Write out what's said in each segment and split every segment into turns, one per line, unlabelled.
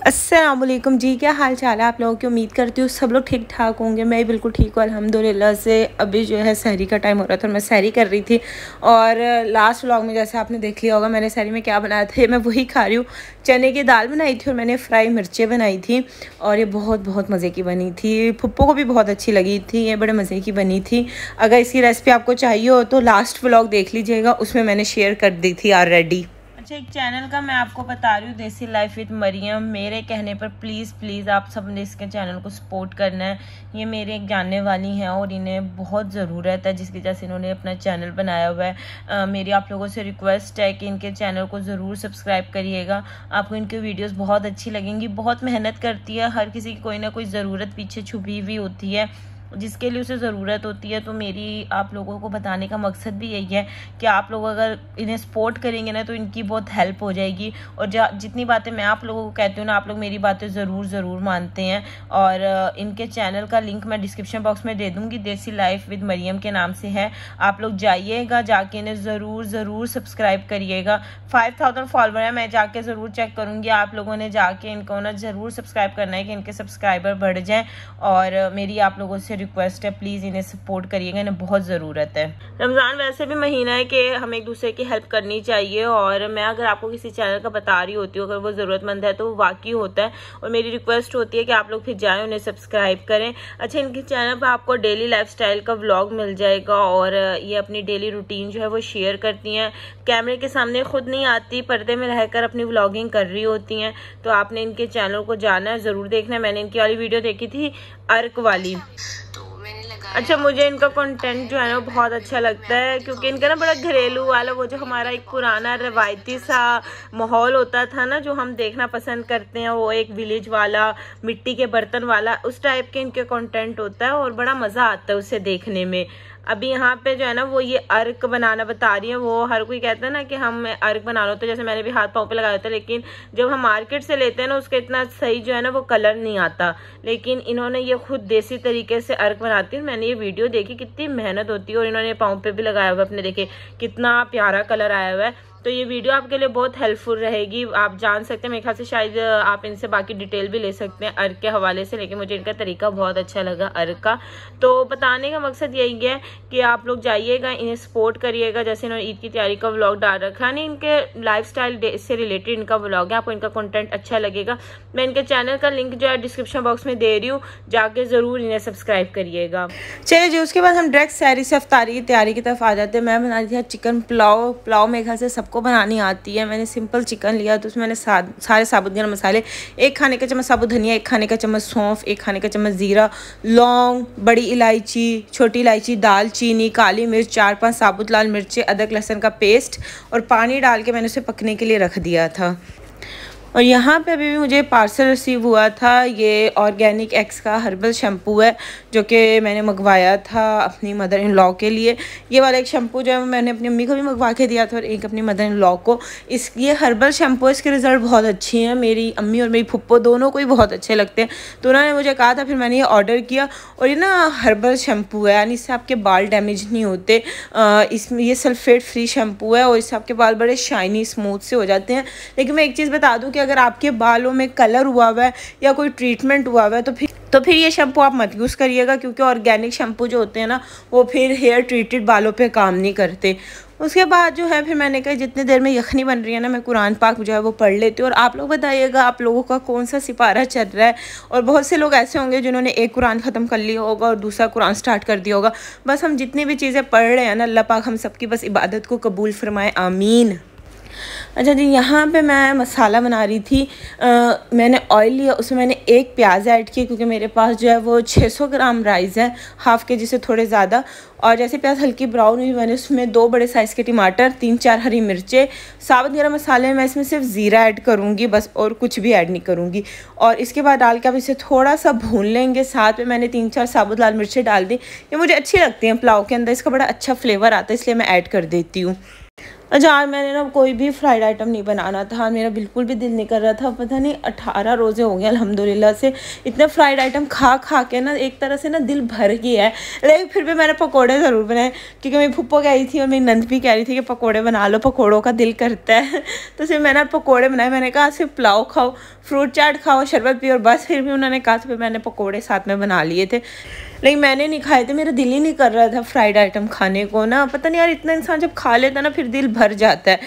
असलम जी, क्या हाल चाल है? आप लोगों की उम्मीद करती हूँ सब लोग ठीक ठाक होंगे। मैं बिल्कुल ठीक हूँ अलहमदिल्ला से। अभी जो है सहरी का टाइम हो रहा था मैं सहरी कर रही थी। और लास्ट व्लॉग में जैसे आपने देख लिया होगा, मैंने सहरी में क्या बनाया था मैं वही खा रही हूँ। चने की दाल बनाई थी और मैंने फ्राई मिर्चें बनाई थी। और ये बहुत बहुत मज़े की बनी थी। पप्पो को भी बहुत अच्छी लगी थी, ये बड़े मज़े की बनी थी। अगर इसकी रेसिपी आपको चाहिए हो तो लास्ट व्लॉग देख लीजिएगा, उसमें मैंने शेयर कर दी थी ऑलरेडी अच्छा एक चैनल का मैं आपको बता रही हूँ देसी लाइफ विद मरियम। मेरे कहने पर प्लीज़ प्लीज़ आप सबने इसके चैनल को सपोर्ट करना है। ये मेरे एक जानने वाली हैं और इन्हें बहुत ज़रूरत है जिसकी वजह से इन्होंने अपना चैनल बनाया हुआ है। आ, मेरी आप लोगों से रिक्वेस्ट है कि इनके चैनल को ज़रूर सब्सक्राइब करिएगा। आपको इनकी वीडियोज़ बहुत अच्छी लगेंगी बहुत मेहनत करती है। हर किसी की कोई ना कोई ज़रूरत पीछे छुपी हुई होती है। जिसके लिए उसे ज़रूरत होती है तो मेरी, आप लोगों को बताने का मकसद भी यही है कि आप लोग अगर इन्हें सपोर्ट करेंगे ना तो इनकी बहुत हेल्प हो जाएगी। और जितनी बातें मैं आप लोगों को कहती हूँ ना, आप लोग मेरी बातें ज़रूर ज़रूर मानते हैं। और इनके चैनल का लिंक मैं डिस्क्रिप्शन बॉक्स में दे दूँगी। देसी लाइफ विद मरियम के नाम से है। आप लोग जाइएगा, जाके इन्हें ज़रूर ज़रूर सब्सक्राइब करिएगा। फाइव थाउज़ेंड फॉलोवर है, मैं जाके ज़रूर चेक करूँगी। आप लोगों ने जाके इनको ना ज़रूर सब्सक्राइब करना है कि इनके सब्सक्राइबर बढ़ जाएँ। और मेरी आप लोगों से रिक्वेस्ट है प्लीज़ इन्हें सपोर्ट करिएगा, इन्हें बहुत ज़रूरत है। रमज़ान वैसे भी महीना है कि हम एक दूसरे की हेल्प करनी चाहिए और मैं अगर आपको किसी चैनल का बता रही होती हूँ, अगर वो ज़रूरतमंद है तो वो वाकई होता है और मेरी रिक्वेस्ट होती है कि आप लोग फिर जाएँ, उन्हें सब्सक्राइब करें। अच्छा इनके चैनल पर आपको डेली लाइफ का व्लॉग मिल जाएगा और ये अपनी डेली रूटीन जो है वो शेयर करती हैं। कैमरे के सामने खुद नहीं आती, पर्दे में रहकर अपनी व्लॉगिंग कर रही होती हैं। तो आपने इनके चैनल को जाना है, ज़रूर देखना मैंने इनकी वाली वीडियो देखी थी, अर्क वाली। अच्छा मुझे इनका कंटेंट जो है ना, बहुत अच्छा लगता है, क्योंकि इनका ना बड़ा घरेलू वाला, वो जो हमारा एक पुराना रवायती सा माहौल होता था ना, जो हम देखना पसंद करते हैं, वो एक विलेज वाला, मिट्टी के बर्तन वाला, उस टाइप के इनके कंटेंट होता है और बड़ा मज़ा आता है उसे देखने में। अभी यहाँ पे जो है ना, वो ये अर्क बनाना बता रही है, वो हर कोई कहता है ना कि हम अर्क बना लो तो जैसे मैंने भी हाथ पाँव पे लगाया था लेकिन जब हम मार्केट से लेते हैं ना, उसका इतना सही जो है ना, वो कलर नहीं आता। लेकिन इन्होंने ये खुद देसी तरीके से अर्क बनाती है, मैंने ये वीडियो देखी, कितनी मेहनत होती है, और इन्होंने पाँव पे भी लगाया हुआ अपने देखे कितना प्यारा कलर आया हुआ है। तो ये वीडियो आपके लिए बहुत हेल्पफुल रहेगी। आप जान सकते हैं, मेरे ख्याल से शायद आप इनसे बाकी डिटेल भी ले सकते हैं अर्क के हवाले से, लेकिन मुझे इनका तरीका बहुत अच्छा लगा अर्क का। तो बताने का मकसद यही है कि आप लोग जाइएगा, इन्हें सपोर्ट करिएगा। जैसे इन्होंने ईद की तैयारी का व्लॉग डाल रखा है इनके लाइफ से रिलेटेड इनका व्लॉग है। आपको इनका कॉन्टेंट अच्छा लगेगा। मैं इनके चैनल का लिंक जो है डिस्क्रिप्शन बॉक्स में दे रही हूँ, जाके ज़रूर इन्हें सब्सक्राइब करिएगा। चलिए जी, उसके बाद हम डायरेक्ट सैरी से अफ्तारी की तैयारी की तरफ़ आ जाते हैं। मैं बना रही थी चिकन पुलाव। पुलाव मेरे ख्याल से सब सबको बनानी आती है। मैंने सिंपल चिकन लिया तो उसमें मैंने सा, सारे साबुत गर्म मसाले एक खाने का चम्मच साबुत धनिया एक खाने का चम्मच सौंफ एक खाने का चम्मच ज़ीरा लौंग बड़ी इलायची छोटी इलायची दालचीनी काली मिर्च चार पाँच साबुत लाल मिर्चें अदरक लहसन का पेस्ट और पानी डाल के मैंने उसे पकने के लिए रख दिया था। और यहाँ पे अभी भी मुझे पार्सल रिसीव हुआ था। ये ऑर्गेनिक एक्स का हर्बल शैम्पू है, जो कि मैंने मंगवाया था अपनी मदर इन लॉ के लिए। ये वाला एक शैम्पू जो है मैंने अपनी अम्मी को भी मंगवा के दिया था और एक अपनी मदर इन लॉ को। इस, ये हर्बल शैम्पू इसके रिज़ल्ट बहुत अच्छे हैं। मेरी अम्मी और मेरी फुप्पो दोनों को ही बहुत अच्छे लगते हैं। तो उन्होंने मुझे कहा था, फिर मैंने ये ऑर्डर किया और ये ना हर्बल शैम्पू है, यानी इससे आपके बाल डैमेज नहीं होते। इसमें ये सल्फेट फ्री शैम्पू है और इससे आपके बाल बड़े शाइनी स्मूथ से हो जाते हैं। लेकिन मैं एक चीज़ बता दूँ कि अगर आपके बालों में कलर हुआ हुआ है या कोई ट्रीटमेंट हुआ हुआ है तो फिर तो फिर ये शैम्पू आप मत यूज़ करिएगा, क्योंकि ऑर्गेनिक शैम्पू जो होते हैं ना, वो फिर हेयर ट्रीटेड बालों पे काम नहीं करते। उसके बाद जो है, फिर मैंने कहा, जितनी देर में यखनी बन रही है ना, मैं कुरान पाक जो है वो पढ़ लेती हूँ। और आप लोग बताइएगा, आप लोगों का कौन सा सिपारा चल रहा है? और बहुत से लोग ऐसे होंगे जिन्होंने एक कुरान ख़त्म कर लिया होगा और दूसरा कुरान स्टार्ट कर दिया होगा। बस हम जितनी भी चीज़ें पढ़ रहे हैं ना, अल्लाह पाक हम सबकी बस इबादत को कबूल फरमाए, आमीन। अच्छा जी यहाँ पे मैं मसाला बना रही थी। आ, मैंने ऑयल लिया उसमें मैंने एक प्याज ऐड किया क्योंकि मेरे पास जो है वो 600 ग्राम राइस है हाफ़ के जी से थोड़े ज़्यादा। और जैसे प्याज हल्की ब्राउन हुई मैंने उसमें दो बड़े साइज़ के टमाटर तीन चार हरी मिर्चें साबुत गर्म मसाले मैं इसमें सिर्फ़ ज़ीरा ऐड करूँगी बस और कुछ भी ऐड नहीं करूँगी। और इसके बाद डाल के अब इसे थोड़ा सा भून लेंगे साथ में मैंने तीन चार साबुत लाल मिर्चें डाल दी। ये मुझे अच्छी लगती हैं पुलाव के अंदर इसका बड़ा अच्छा फ्लेवर आता है इसलिए मैं ऐड कर देती हूँ। आज मैंने ना कोई भी फ्राइड आइटम नहीं बनाना था। मेरा बिल्कुल भी दिल नहीं कर रहा था। पता नहीं, अठारह रोज़े हो गए अल्हम्दुलिल्लाह से। इतने फ्राइड आइटम खा खा के ना एक तरह से ना दिल भर गया है। लेकिन फिर भी मैंने पकोड़े ज़रूर बनाए, क्योंकि मेरी फुप्पो कह रही थी, और मेरी नंद भी कह रही थी कि पकौड़े बना लो, पकौड़ों का दिल करता है। तो सिर्फ़ मैंने पकौड़े बनाए। मैंने कहा सिर्फ़ पुलाव खाओ फ्रूट चाट खाओ शरबत पियो। और बस फिर भी उन्होंने कहा तो फिर मैंने पकौड़े साथ में बना लिए थे। लेकिन मैंने नहीं खाए थे, मेरा दिल ही नहीं कर रहा था फ्राइड आइटम खाने को ना। पता नहीं यार, इतना इंसान जब खा लेता ना, फिर दिल भर जाता है।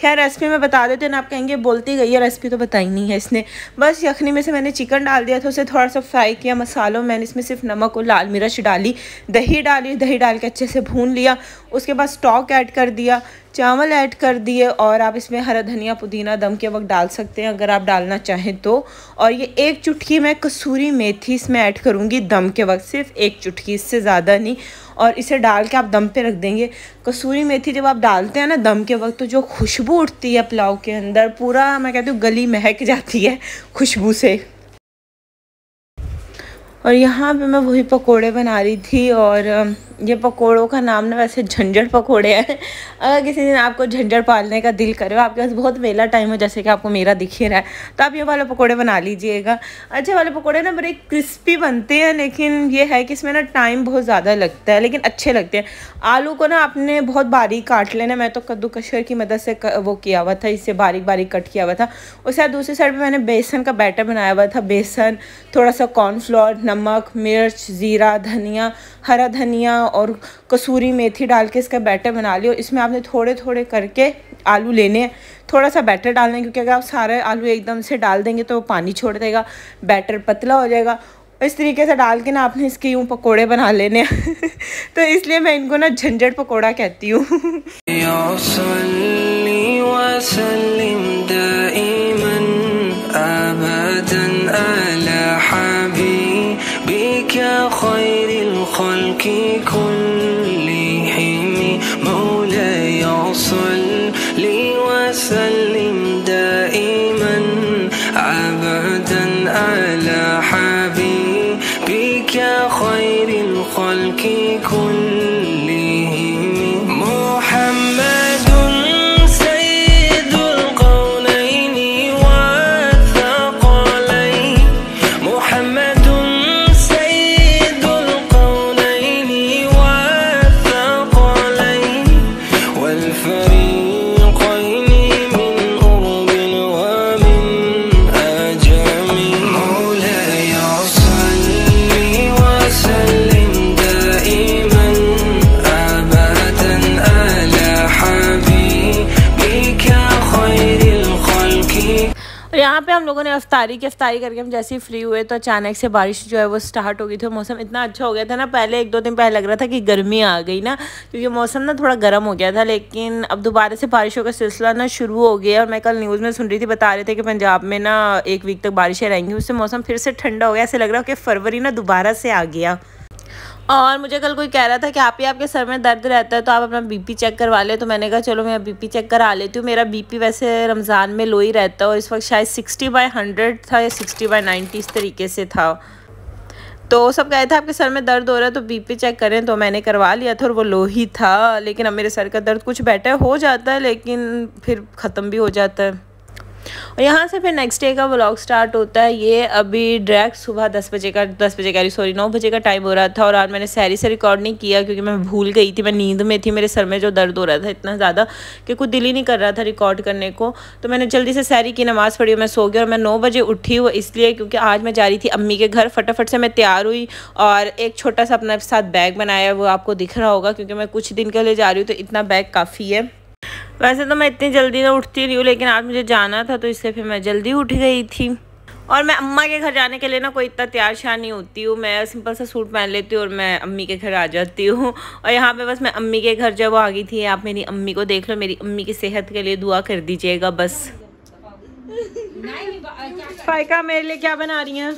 खैर रेसिपी में बता देते हैं ना, आप कहेंगे, बोलती गई है रेसिपी तो बताई नहीं है इसने। बस यखनी में से मैंने चिकन डाल दिया था, उसे थोड़ा सा फ्राई किया, मसालों, मैंने इसमें सिर्फ़ नमक और लाल मिर्च डाली, दही डाली, दही डाल के अच्छे से भून लिया, उसके बाद स्टॉक ऐड कर दिया, चावल ऐड कर दिए, और आप इसमें हरा धनिया, पुदीना, दम के वक्त डाल सकते हैं, अगर आप डालना चाहें तो। और ये एक चुटकी मैं कसूरी मेथी इसमें ऐड करूँगी, दम के वक्त सिर्फ़ एक चुटकी, इससे ज़्यादा नहीं। और इसे डाल के आप दम पे रख देंगे। कसूरी मेथी जब आप डालते हैं ना दम के वक्त तो जो खुशबू उठती है पुलाव के अंदर, पूरा मैं कहती हूँ गली महक जाती है खुशबू से। और यहाँ पे मैं वही पकोड़े बना रही थी और ये पकोड़ों का नाम ना वैसे झंझट पकोड़े हैं। अगर किसी दिन आपको झंझट पालने का दिल करे, आपके पास बहुत मेला टाइम हो, जैसे कि आपको मेरा दिख रहा है तो आप ये वाले पकोड़े बना लीजिएगा। अच्छे वाले पकोड़े ना बड़े क्रिस्पी बनते हैं, लेकिन ये है कि इसमें ना टाइम बहुत ज़्यादा लगता है, लेकिन अच्छे लगते हैं। आलू को ना आपने बहुत बारीक काट लेना, मैं तो कद्दू कशर की मदद से वो किया हुआ था इससे बारीक बारीक कट किया हुआ था। उसके बाद दूसरी साइड पर मैंने बेसन का बैटर बनाया हुआ था, बेसन, थोड़ा सा कॉर्नफ्लोर नमक, मिर्च, ज़ीरा, धनिया हरा धनिया और कसूरी मेथी डाल के इसका बैटर बना लियो। इसमें आपने थोड़े थोड़े करके आलू लेने हैं। थोड़ा सा बैटर डालना है, क्योंकि अगर आप सारे आलू एकदम से डाल देंगे तो पानी छोड़ देगा बैटर पतला हो जाएगा। इस तरीके से डाल के ना आपने इसके यूँ पकोड़े बना लेने तो इसलिए मैं इनको ना झंझट पकोड़ा कहती हूँ। पे हम लोगों ने अफ्तारी की अफ्तारी करके हम जैसे ही फ्री हुए तो अचानक से बारिश जो है वो स्टार्ट हो गई थी मौसम इतना अच्छा हो गया था ना, पहले एक दो दिन पहले लग रहा था कि गर्मी आ गई ना, क्योंकि मौसम ना थोड़ा गर्म हो गया था, लेकिन अब दोबारा से बारिशों का सिलसिला ना शुरू हो गया और मैं कल न्यूज़ में सुन रही थी, बता रहे थे कि पंजाब में ना एक वीक तक बारिशें रहेंगी, उससे मौसम फिर से ठंडा हो गया, ऐसे लग रहा है कि फरवरी ना दोबारा से आ गया। और मुझे कल कोई कह रहा था कि आप ही आपके सर में दर्द रहता है तो आप अपना बीपी चेक करवा ले। तो मैंने कहा, चलो, मैं बीपी चेक करा लेती हूँ। मेरा बीपी वैसे रमज़ान में लो ही रहता है और इस वक्त शायद सिक्सटी बाई हंड्रेड था या सिक्सटी बाई नाइन्टी इस तरीके से था। तो सब कहे थे, आपके सर में दर्द हो रहा है तो बीपी चेक करें। तो मैंने करवा लिया था और वो लो ही था। लेकिन अब मेरे सर का दर्द कुछ बेटर हो जाता है, लेकिन फिर ख़त्म भी हो जाता है। और यहाँ से फिर नेक्स्ट डे का व्लॉग स्टार्ट होता है। ये अभी डायरेक्ट सुबह दस बजे का, दस बजे का सॉरी नौ बजे का टाइम हो रहा था और आज मैंने सैरी से रिकॉर्ड नहीं किया क्योंकि मैं भूल गई थी। मैं नींद में थी, मेरे सर में जो दर्द हो रहा था इतना ज़्यादा कि कुछ दिल ही नहीं कर रहा था रिकॉर्ड करने को। तो मैंने जल्दी से सैरी की नमाज़ पढ़ी और मैं सो गई और मैं नौ बजे उठी हुआ इसलिए क्योंकि आज मैं जा रही थी अम्मी के घर। फटाफट से मैं तैयार हुई और एक छोटा सा अपने साथ बैग बनाया, वो आपको दिख रहा होगा क्योंकि मैं कुछ दिन के लिए जा रही हूँ तो इतना बैग काफ़ी है। वैसे तो मैं इतनी जल्दी ना उठती नहीं हूँ लेकिन आज मुझे जाना था तो इससे फिर मैं जल्दी उठ गई थी। और मैं अम्मा के घर जाने के लिए ना कोई इतना तैयार शार नहीं होती हूँ। मैं सिंपल सा सूट पहन लेती हूँ और मैं अम्मी के घर आ जाती हूँ। और यहाँ पे बस मैं अम्मी के घर जब आ गई थी आप मेरी अम्मी को देख लो मेरी अम्मी की सेहत के लिए दुआ कर दीजिएगा बस। फायका मेरे लिए क्या बना रही हैं?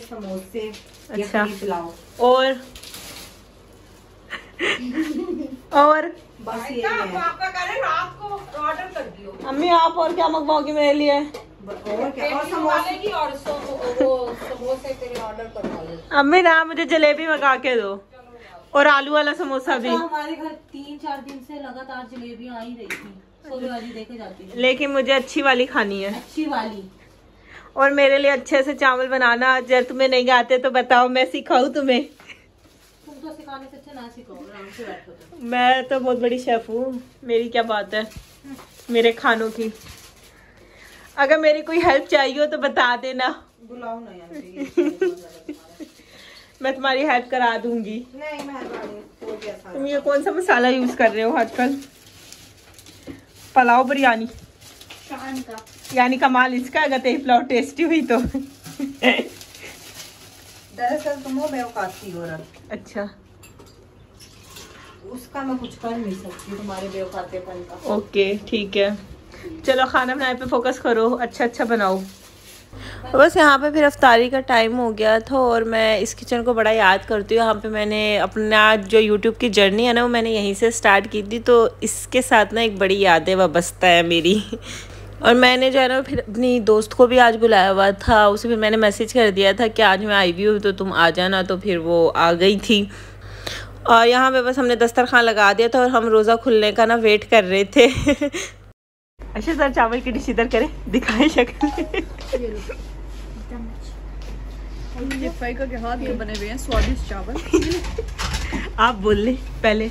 समोसे अच्छा। और और बस ये है। आपका रात को ऑर्डर कर दियो अम्मी आप और क्या मंगवाओगी मेरे लिए? और क्या? और समोसे? और वो समोसे तेरे ऑर्डर करवा अम्मी ना मुझे जलेबी मंगा के दो। और आलू वाला समोसा भी।
अच्छा, हमारे घर तीन चार दिन से लगातार जलेबियाँ आ ही रही थी। वाली देखे जाती है।
लेकिन मुझे अच्छी वाली खानी है।
अच्छी वाली।
और मेरे लिए अच्छे से चावल बनाना जब तुम्हें नहीं आते तो बताओ मैं सिखाऊं तुम्हें।
तुम सिखाने से अच्छा ना सिखाओ आराम से बैठो
मैं तो बहुत बड़ी शेफ हूँ मेरी क्या बात है? मेरे खानों की। अगर मेरी कोई हेल्प चाहिए हो तो बता देना।
बुलाओ ना यार।
मैं तुम्हारी हेल्प करा दूँगी।
नहीं हो था
तुम ये कौन सा मसाला यूज़ कर रहे हो आजकल? पुलाव बिरयानी।
का।
यानी कमाल इसका अगर तेरी पुलाव टेस्टी हुई तो।
दरअसल तुम हो बेवकाती औरत।
अच्छा।
उसका मैं कुछ कर नहीं सकती तुम्हारे बेवकातेपन का।
ओके, ठीक है। चलो, खाना बनाने पे फोकस करो। अच्छा अच्छा बनाओ। बस यहाँ पे फिर अफ्तारी का टाइम हो गया था और मैं इस किचन को बड़ा याद करती हूँ। यहाँ पे मैंने अपना जो यूट्यूब की जर्नी है ना, वो मैंने यहीं से स्टार्ट की थी। तो इसके साथ ना एक बड़ी यादें वाबस्ता है मेरी। और मैंने जो है ना, फिर अपनी दोस्त को भी आज बुलाया हुआ था। उसे फिर मैंने मैसेज कर दिया था कि आज मैं आई हुई हूँ तो तुम आ जाना। तो फिर वो आ गई थी। और यहाँ पे बस हमने दस्तरखान लगा दिया था और हम रोज़ा खुलने का ना वेट कर रहे थे। अच्छा सर चावल की डिश इधर करे दिखाए शक्ल।
ये फाइका के हाथ के बने हुए हैं स्वादिष्ट चावल।
आप बोल ले पहले।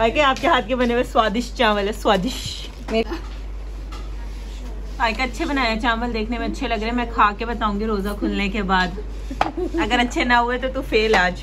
आके आपके हाथ के बने हुए स्वादिष्ट चावल है स्वादिष्ट। आके अच्छे बनाए चावल देखने में अच्छे लग रहे हैं। मैं खा के बताऊँगी रोजा खुलने के बाद। अगर अच्छे ना हुए तो तू फेल आज।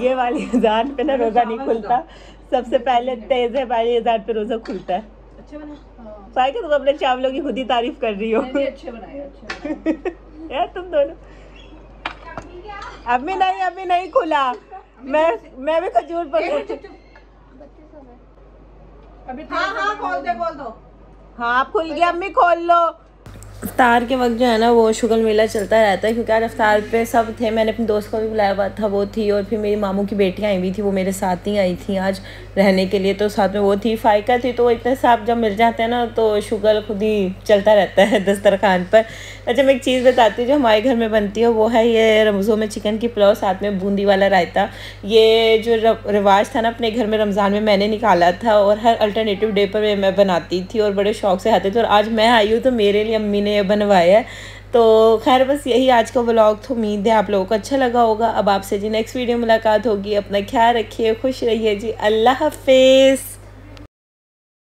ये वाली अजान पे ना रोज़ा नहीं खुलता। सबसे पहले तेज है वाली अजान पे रोज़ा खुलता है।
अच्छा बना
हाँ। तुम अपने चावलों की खुद ही तारीफ़ कर रही हो?
अच्छे बनाए अच्छे
यार तुम दोनों। अभी नहीं अभी नहीं खुला। मैं मैं भी खजूर पर
अभी
हाँ हाँ खोल दे खोल दो।
हाँ खुल गया अम्मी खोल लो। अफ्तार के वक्त जो है ना, वो शुगर मेला चलता रहता है, क्योंकि आज अफ्तार पे सब थे, मैंने अपने दोस्त को भी बुलाया हुआ था, वो थी, और फिर मेरी मामू की बेटियाँ आई हुई थी, वो मेरे साथ ही आई थी आज रहने के लिए तो साथ में वो थी फाइका थी तो इतने साफ़ जब मिल जाते हैं ना तो शुगर खुद ही चलता रहता है दस्तरखान पर। अच्छा मैं एक चीज़ बताती हूँ, जो हमारे घर में बनती है, वो है ये रमज़ों में चिकन की पुलाव, साथ में बूंदी वाला रायता। ये जो रिवाज था ना, अपने घर में रमज़ान में मैंने निकाला था, और हर अल्टरनेटिव डे पर मैं बनाती थी, और बड़े शौक से खाते थे, और आज मैं आई हूँ तो मेरे लिए, अम्मी ने ये बनवाया है। तो खैर, बस यही आज का ब्लॉग तो उम्मीद है आप लोगों को अच्छा लगा होगा। अब आपसे जी नेक्स्ट वीडियो मुलाकात होगी। अपना ख्याल रखिए, खुश रहिए जी। अल्लाह हाफिज़।